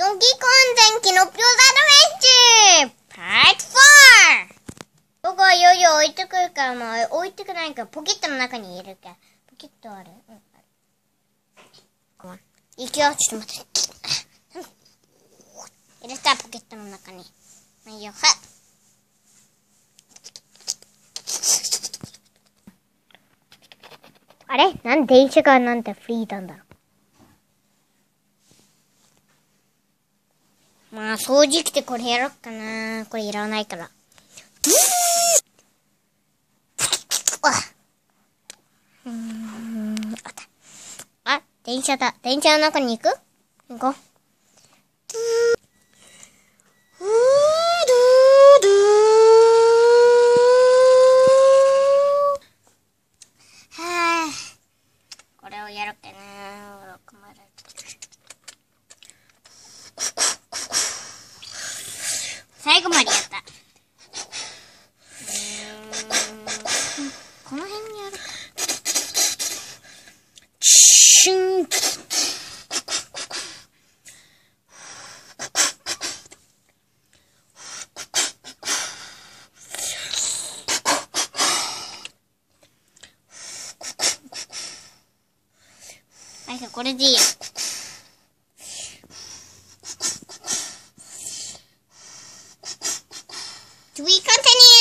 ドンキーコンゼンキノピオザドベンチパート 4! 僕はいよいよ置いてくるから、まあ置いてくないから、ポケットの中に入れるから。ポケットある。うん、ある。ごめん。行くよ、ちょっと待って。入れた、ポケットの中に。まあいいよ、はっ。あれなん。で電車がなん。てフリーなん。だろう。まあ、掃除機でこれやろっかな。これいらないから。あうん、あった。あ、電車だ。電車の中に行く？行こう。はあ、これをやろうかな。6まで最後までやった。この辺にあるか。シュンはい、これでいいや。we continue.